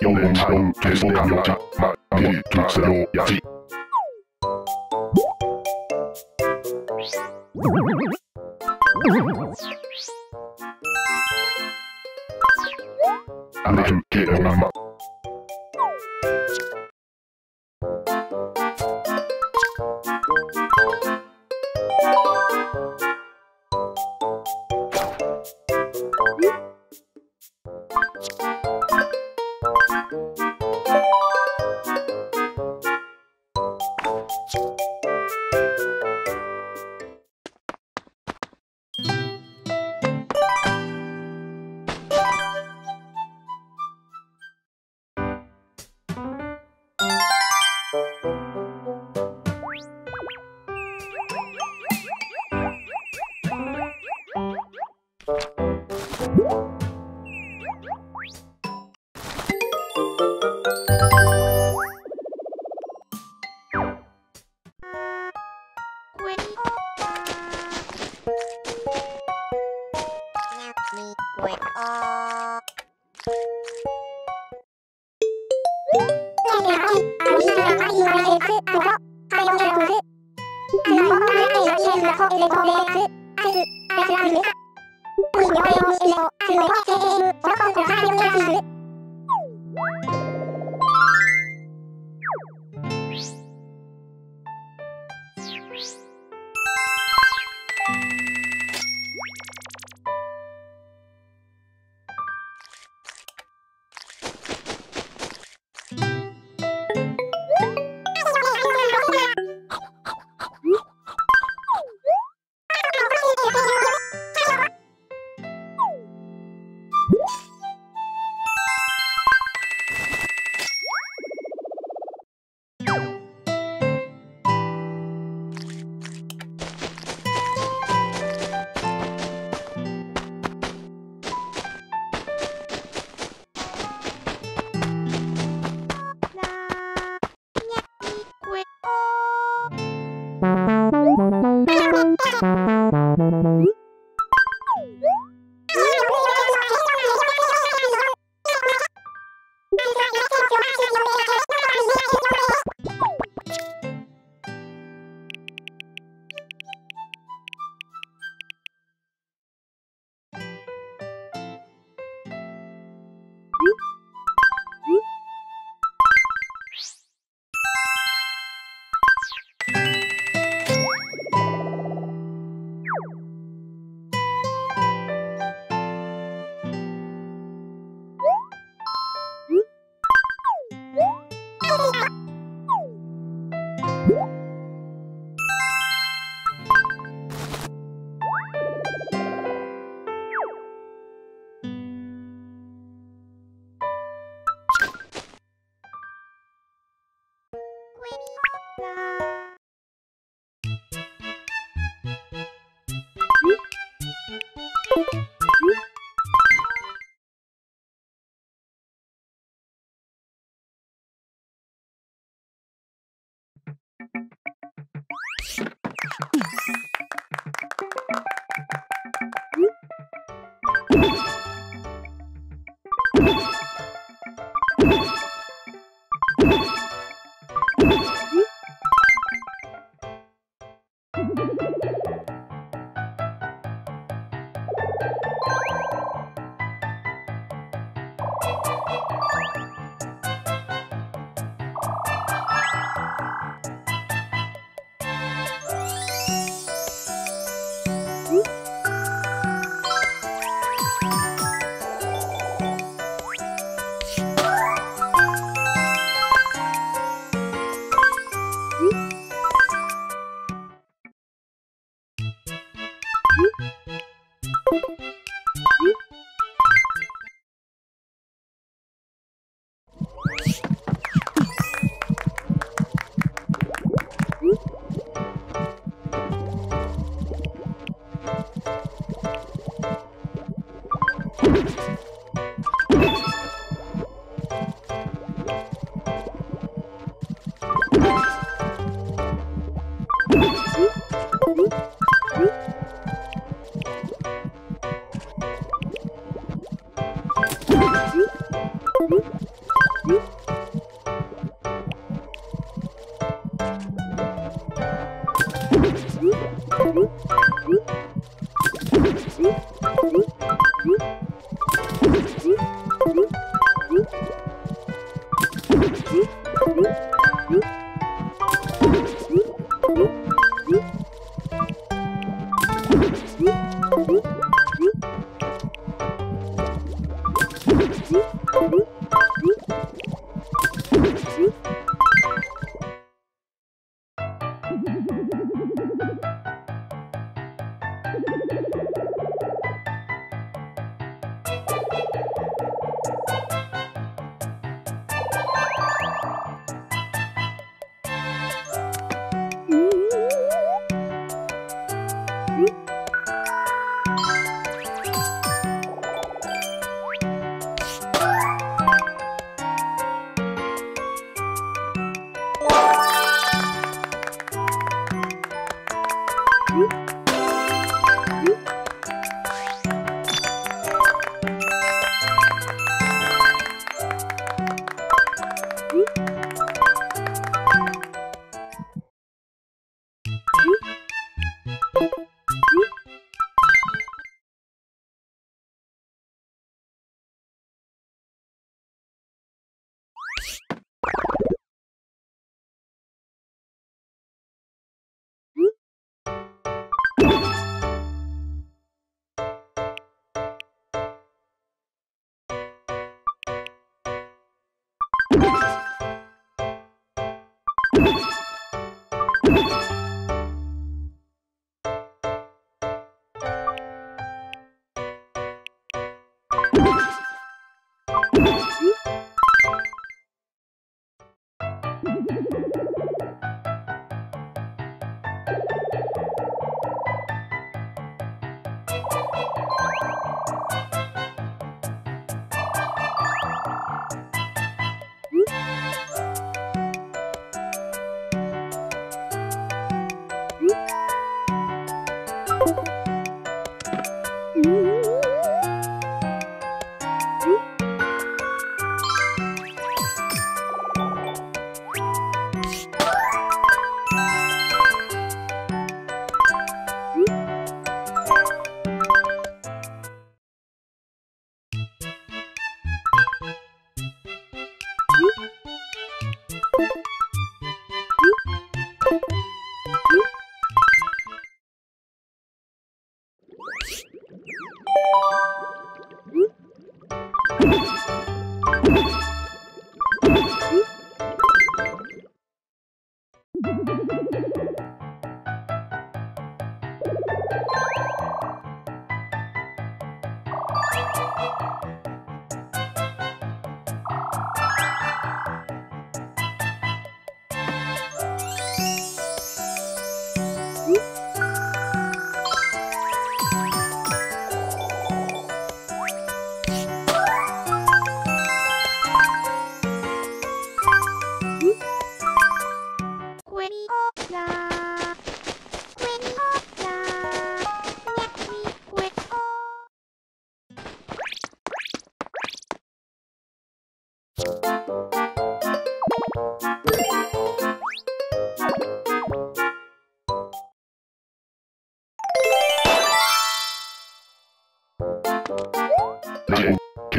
4年チャン、ペースボタン4チャン、マー、キャセルを。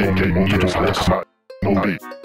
One game one day, just last. No beat.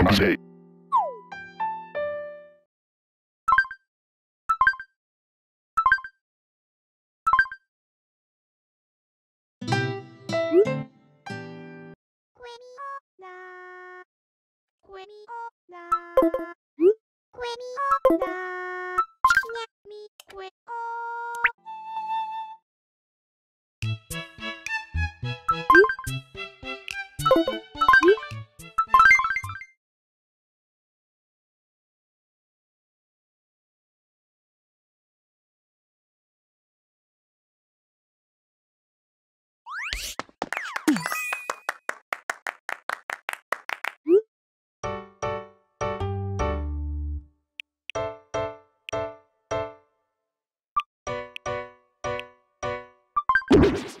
せませ。Queenie, nah. Queenie. you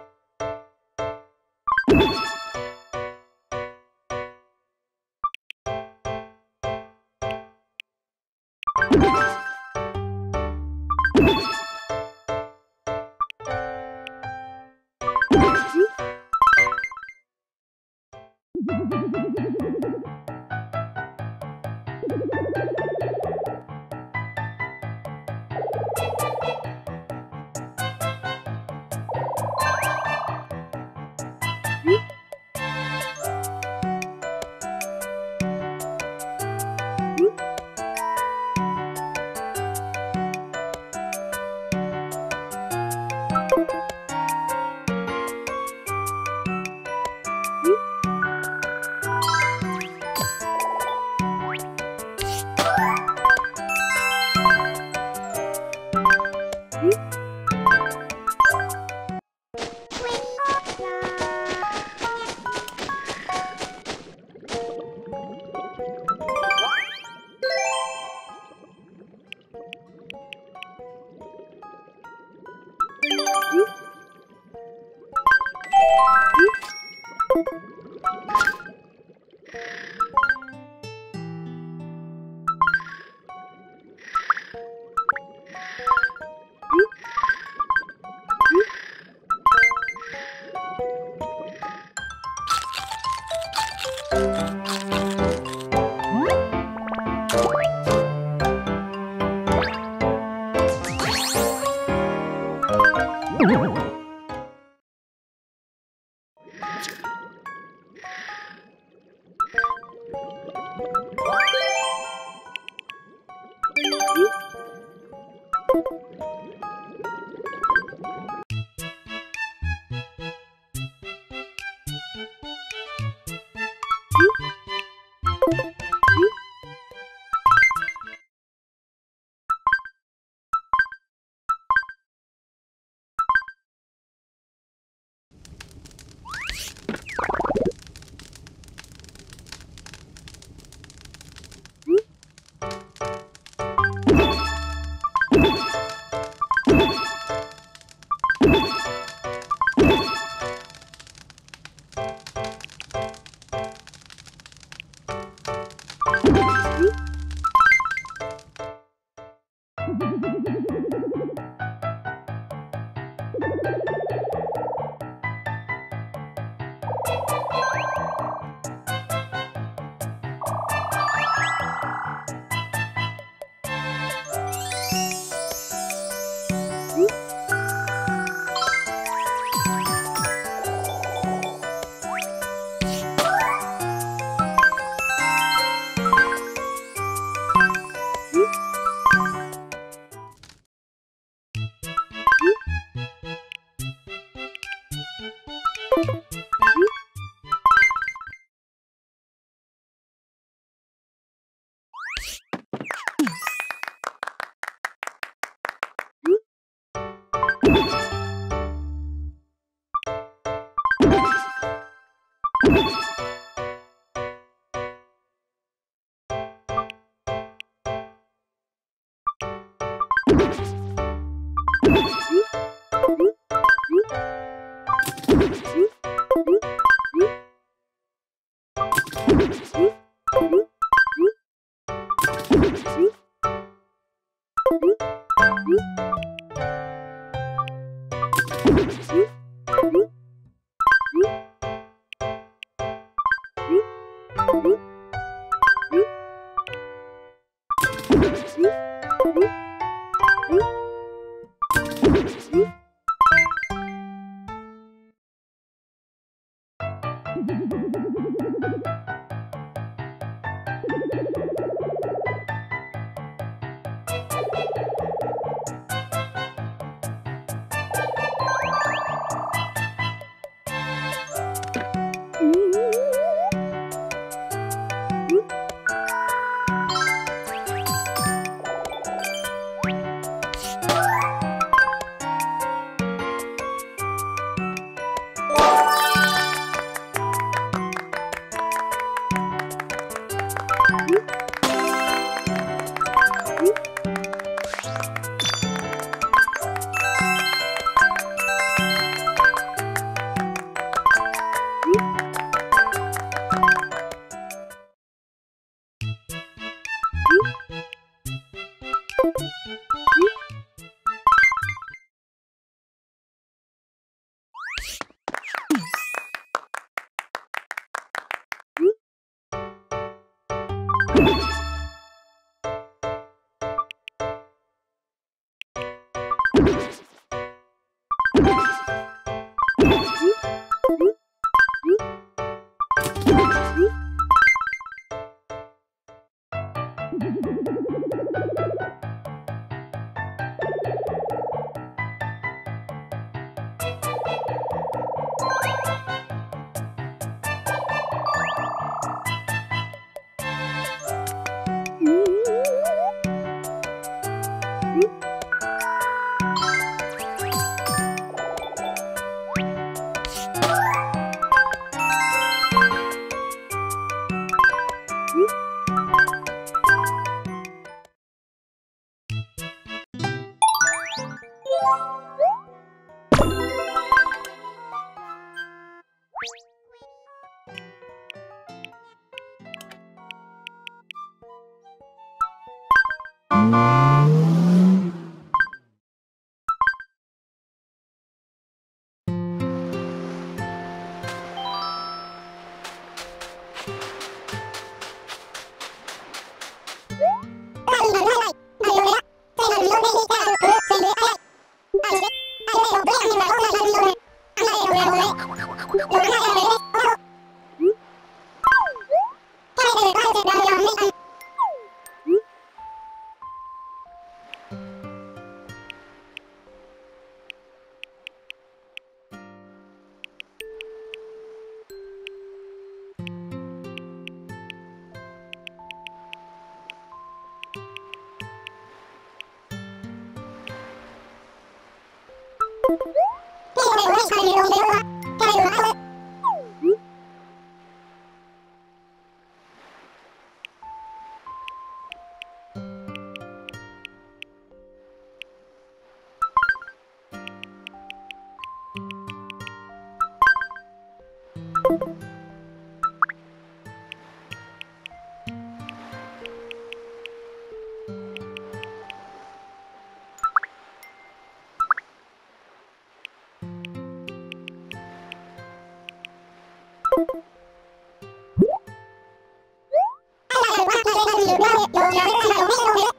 よ、やめろ、やめろ、やめろ。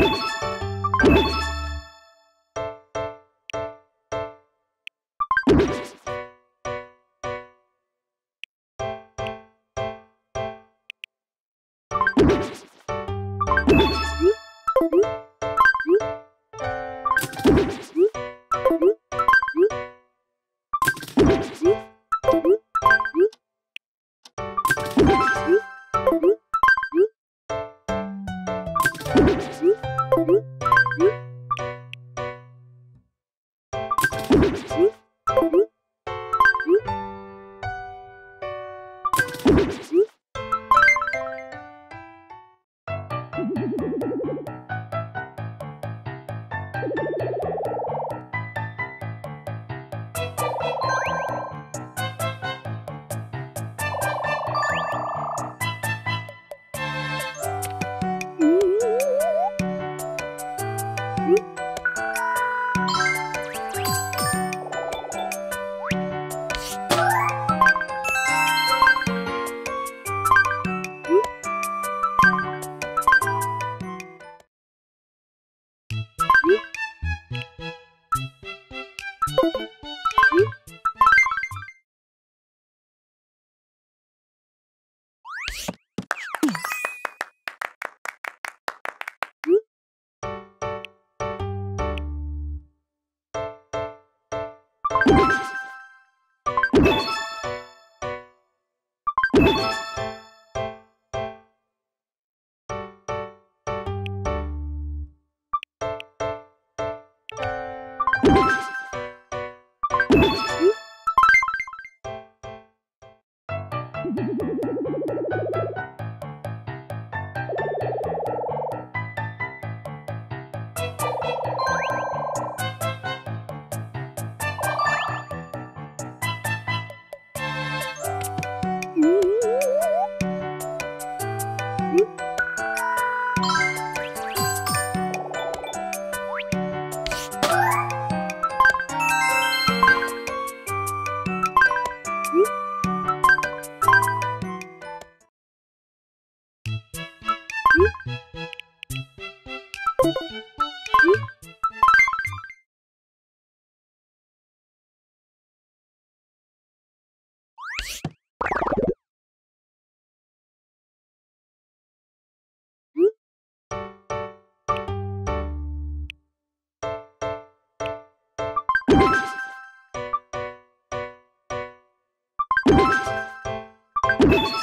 You you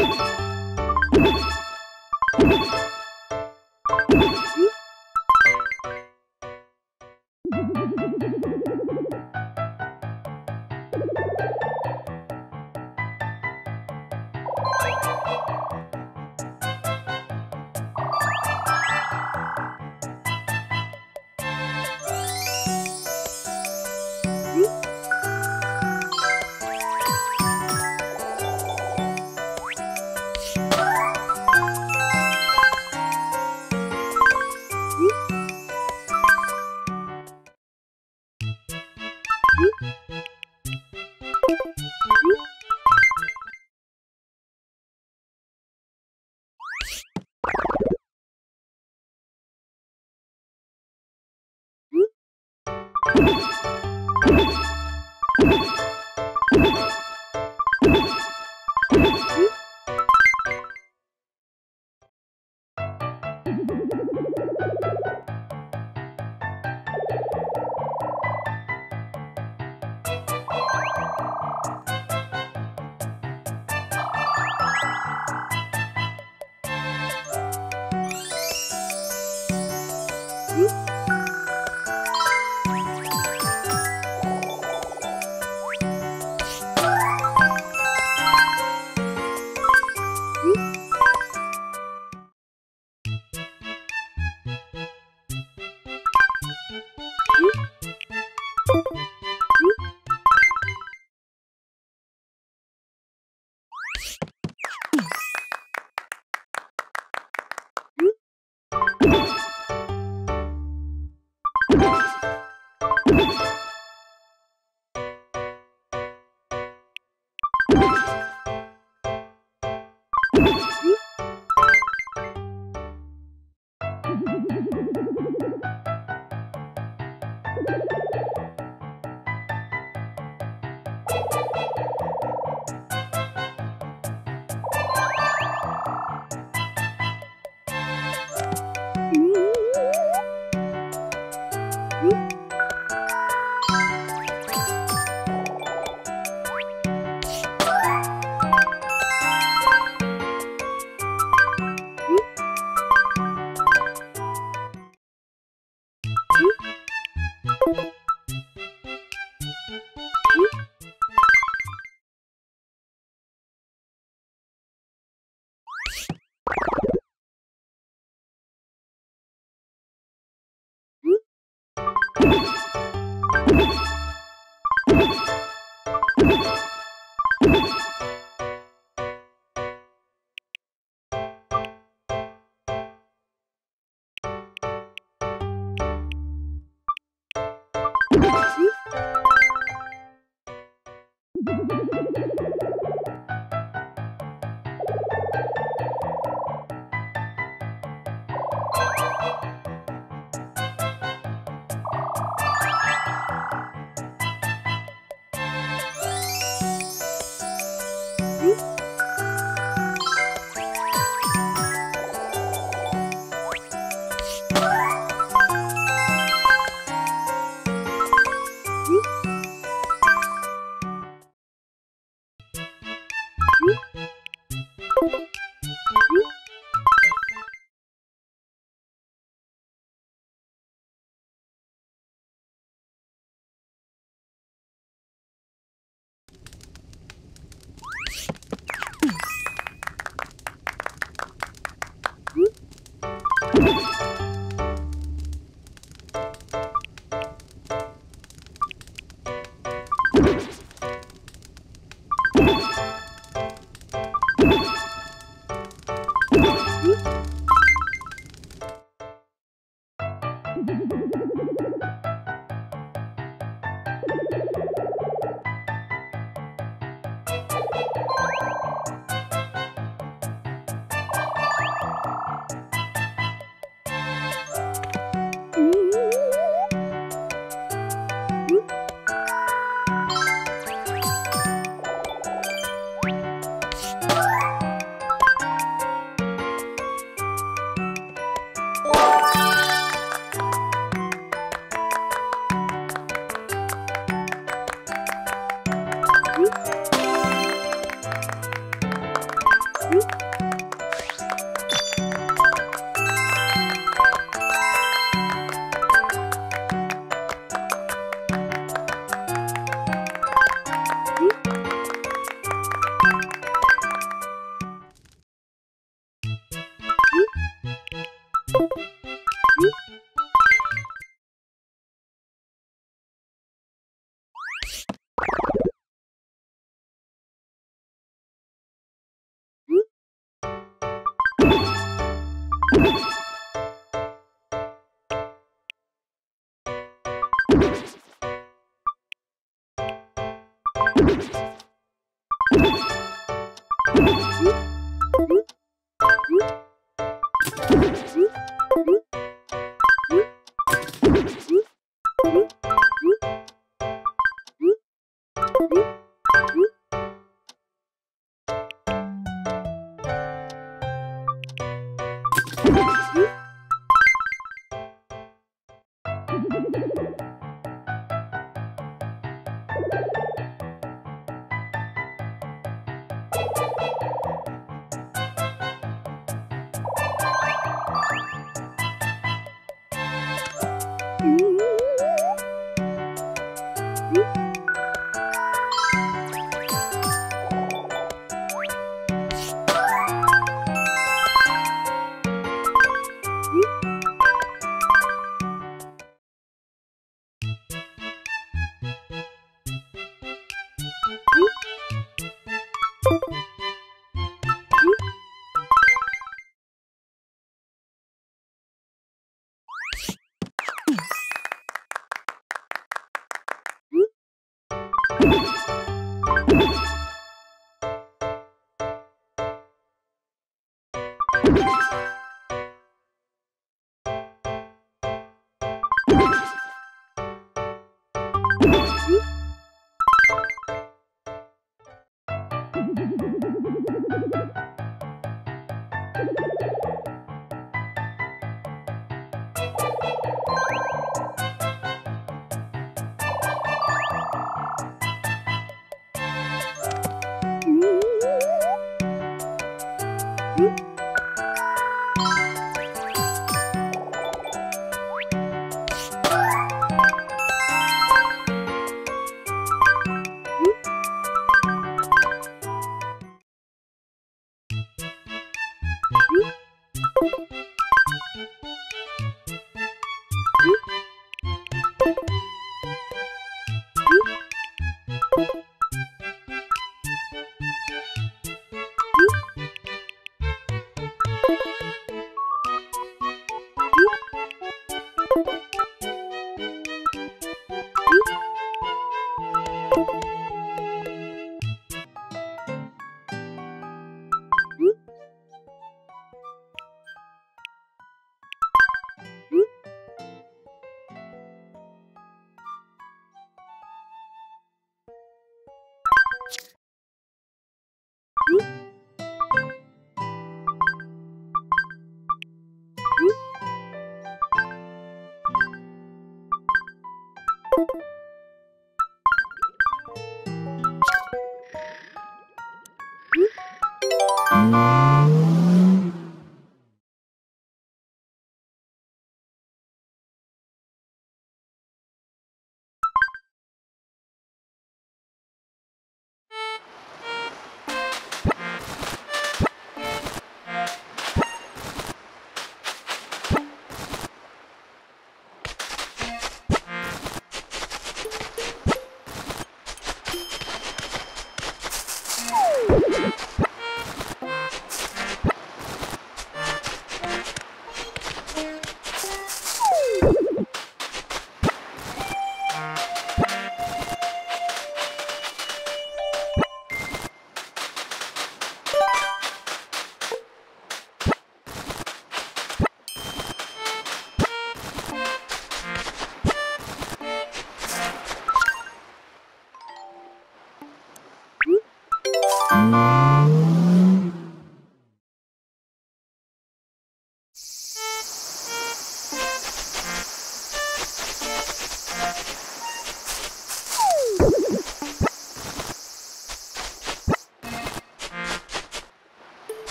you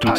Tout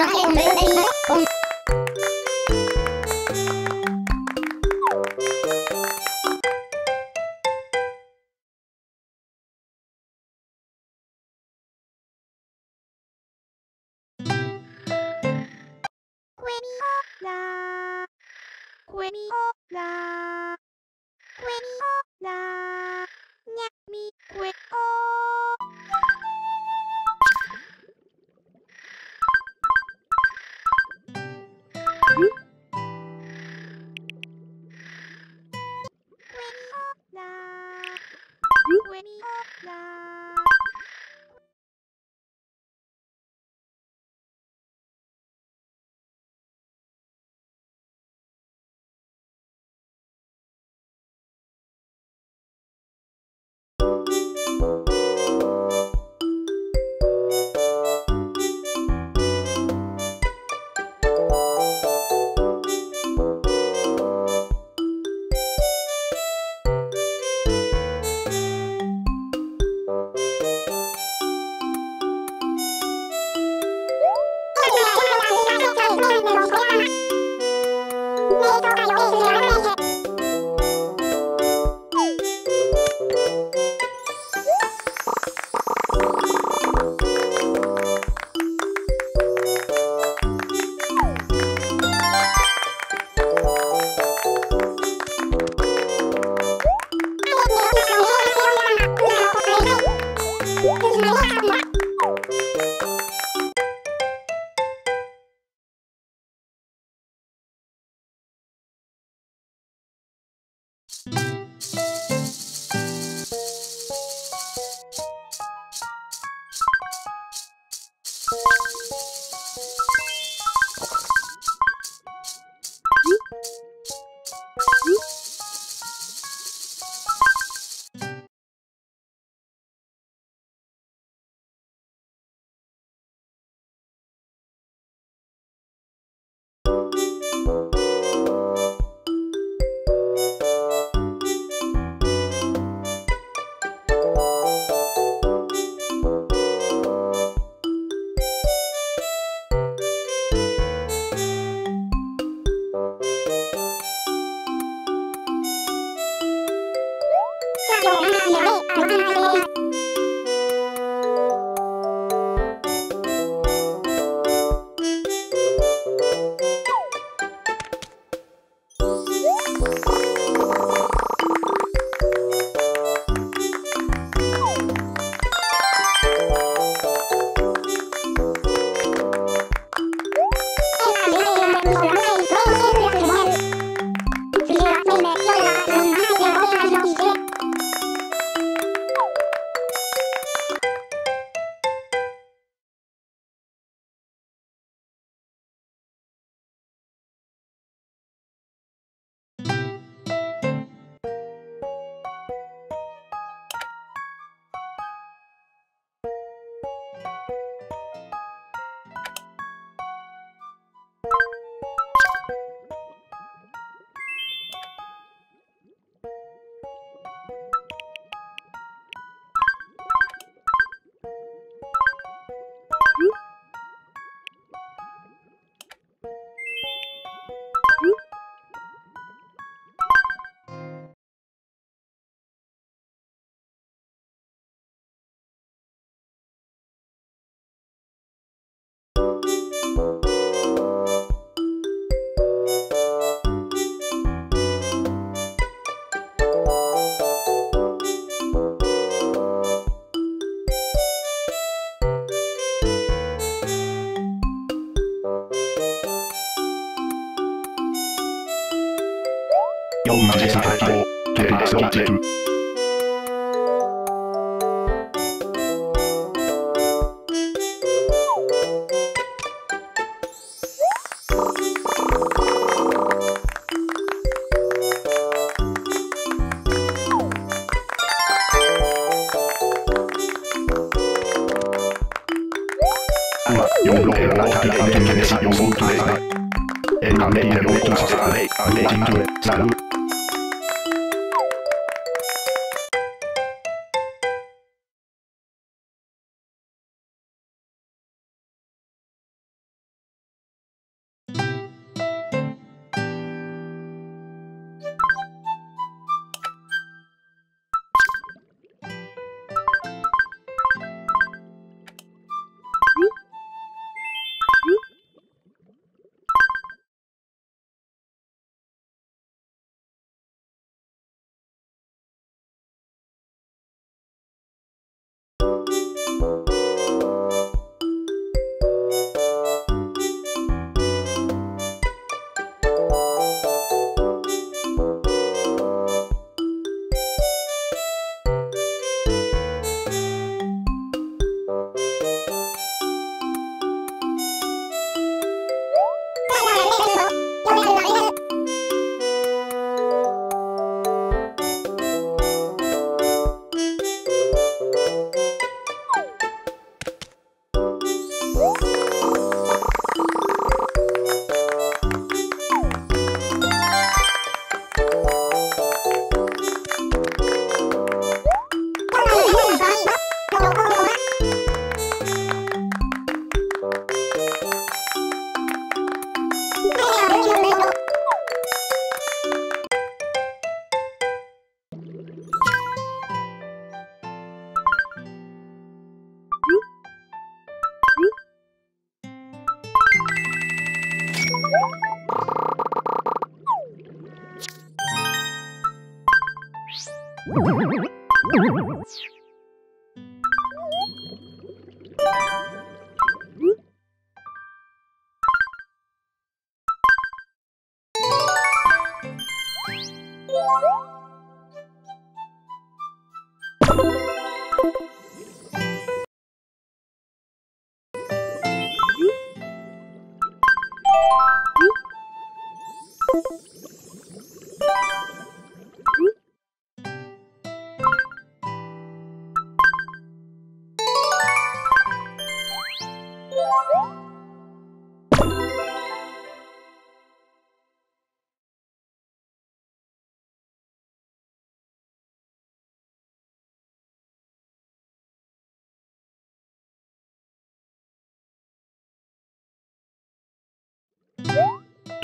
Rock and Roll.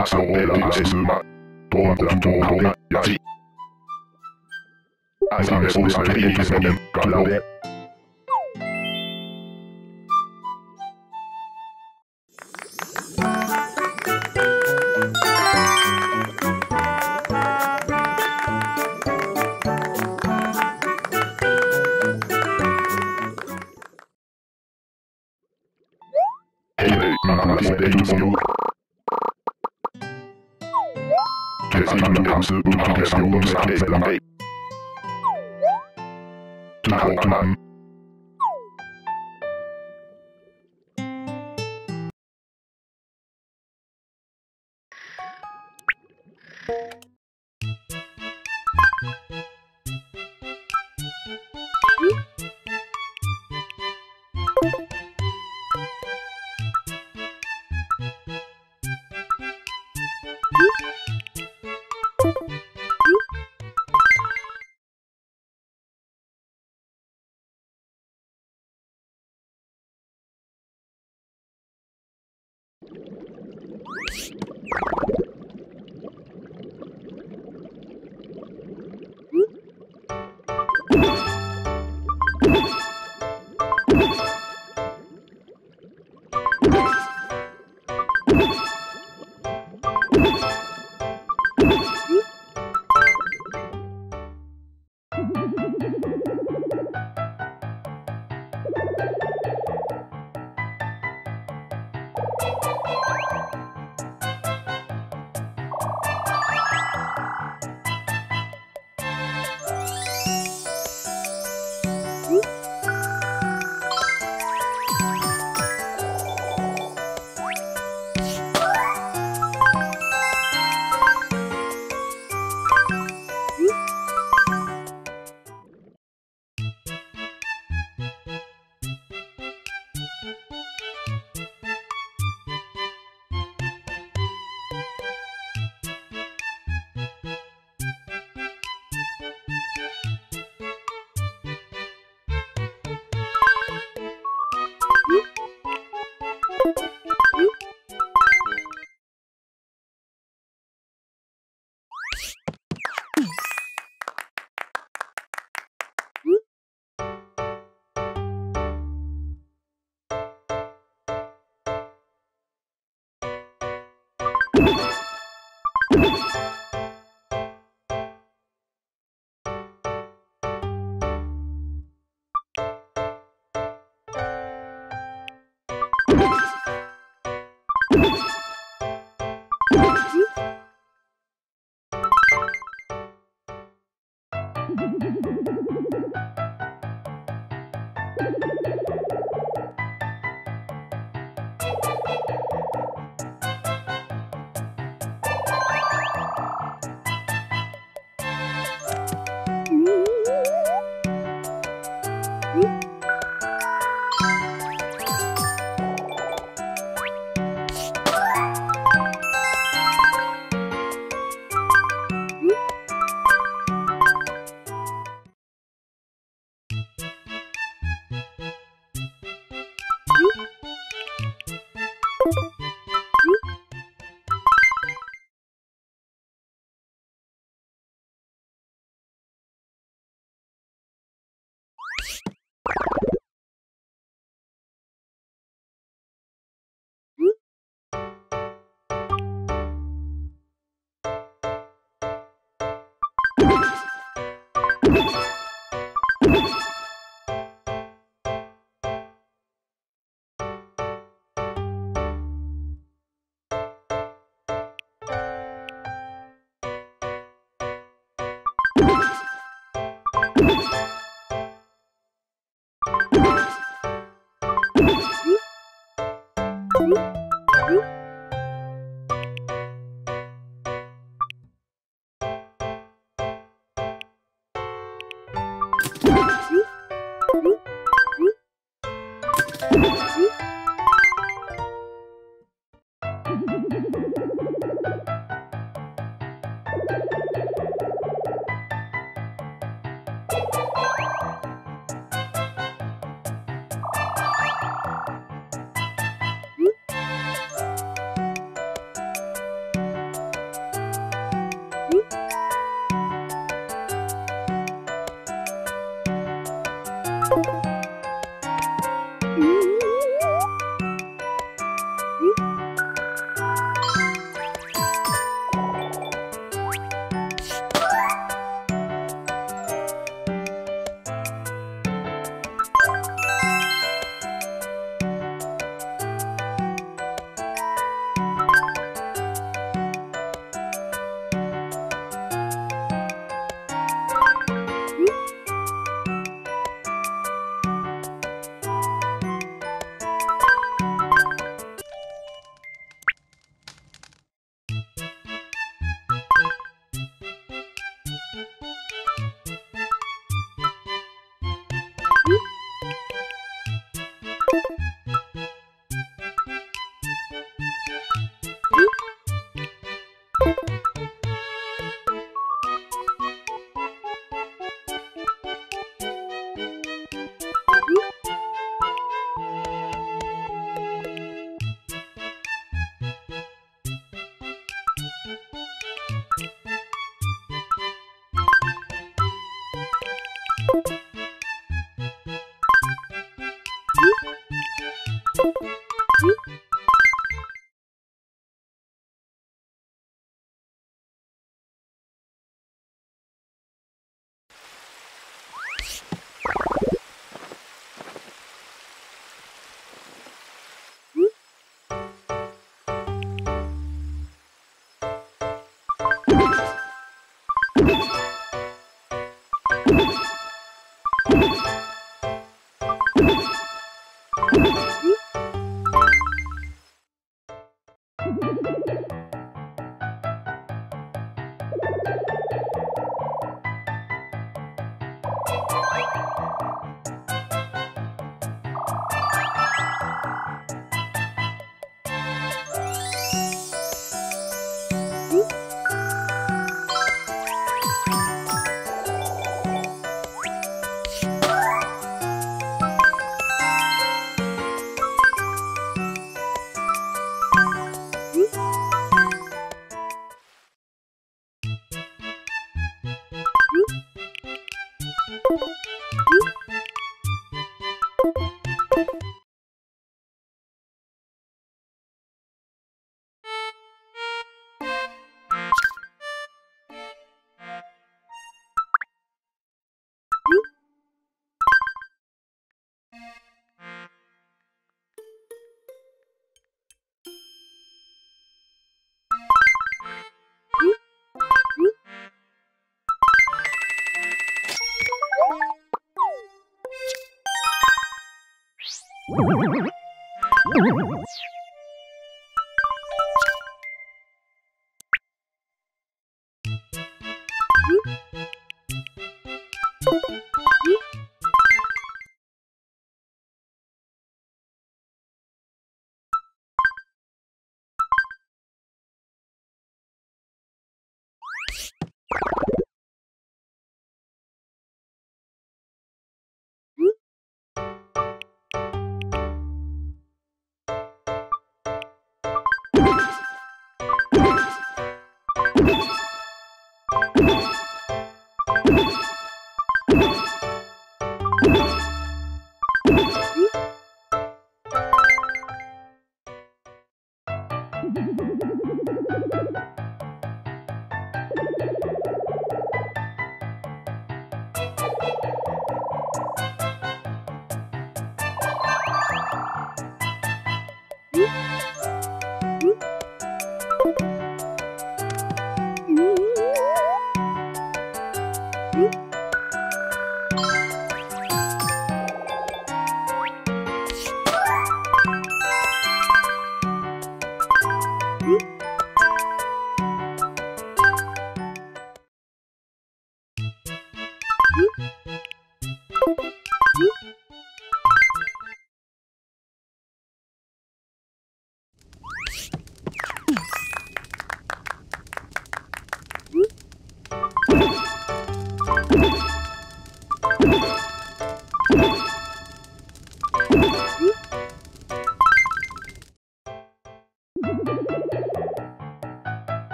Passons au dernier long la. As-tu de? you you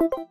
you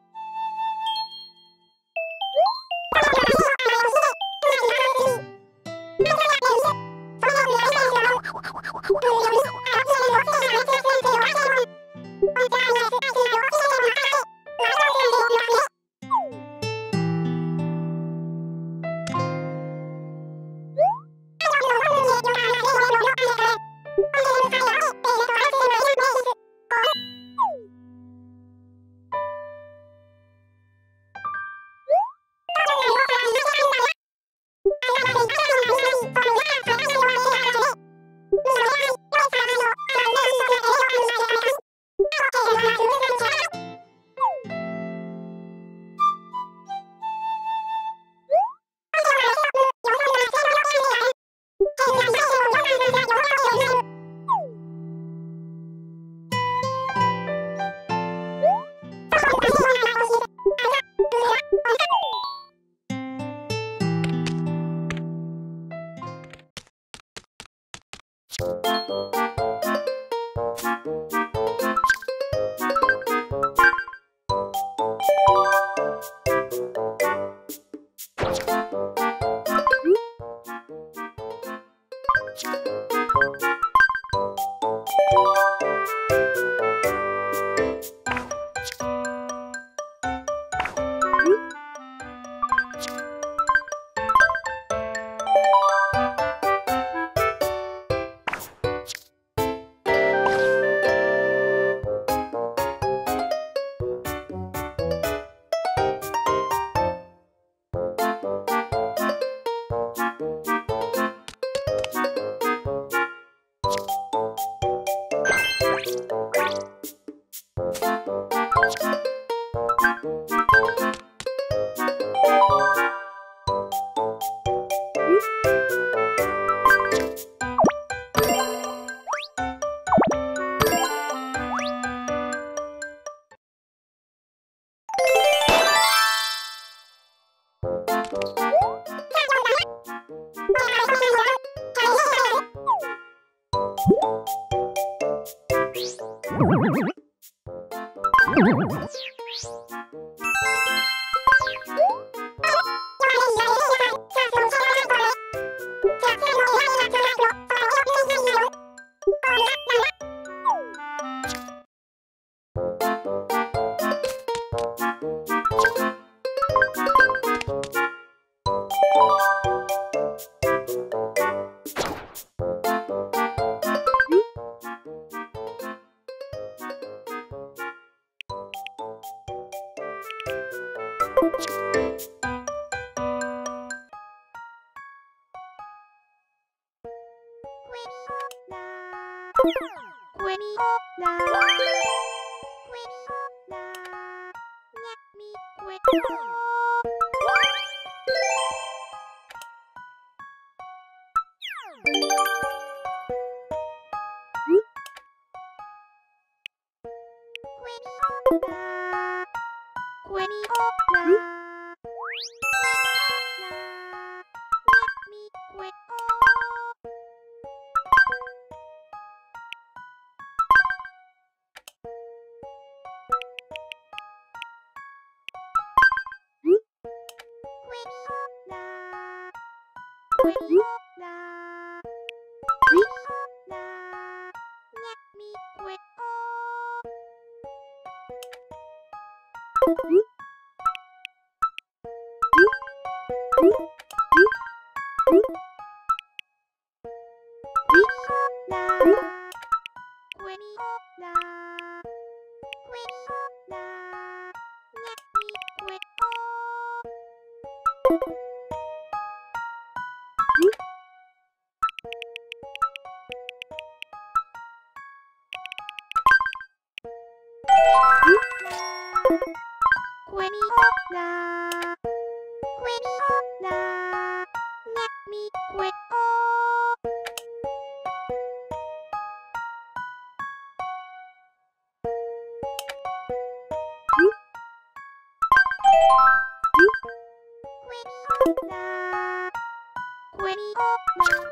Wing.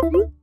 Thank you.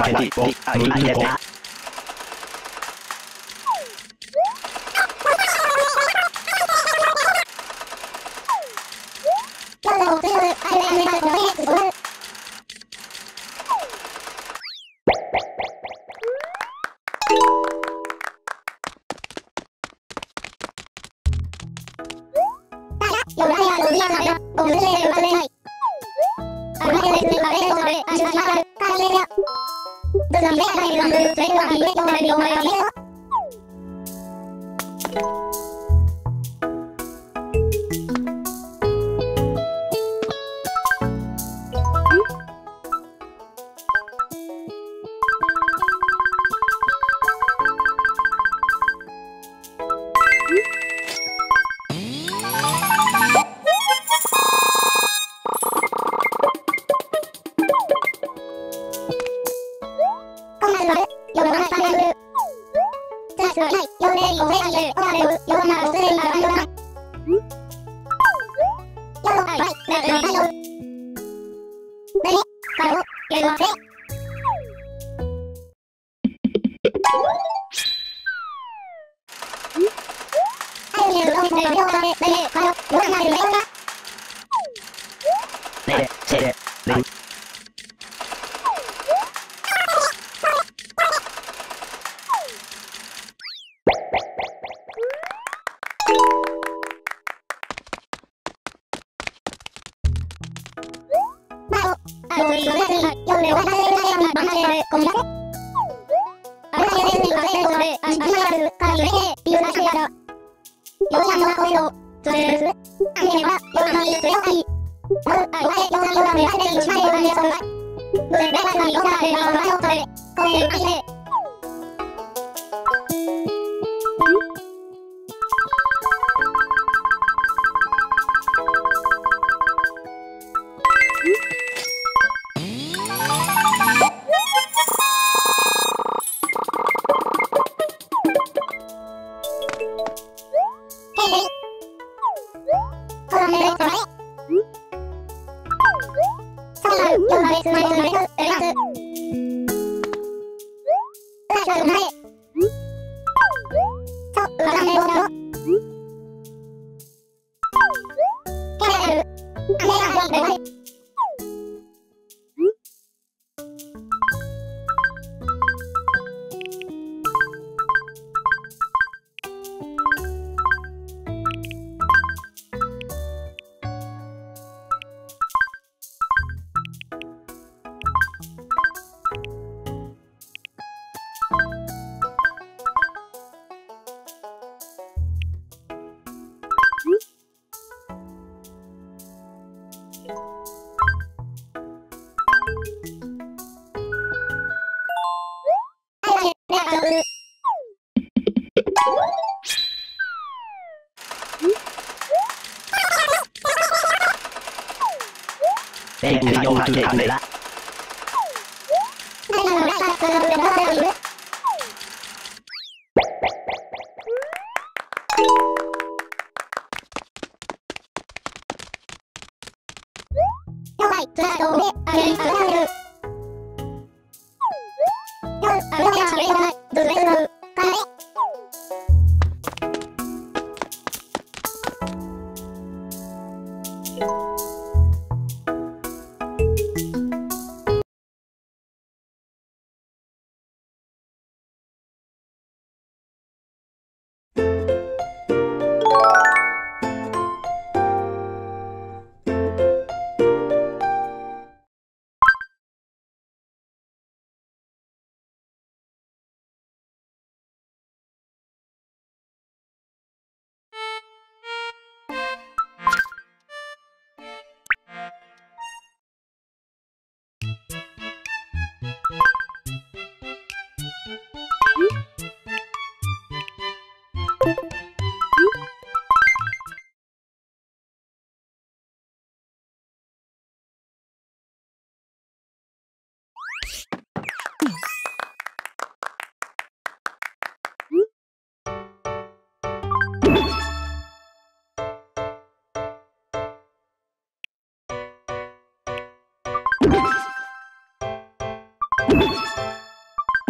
i did it i did it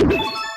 you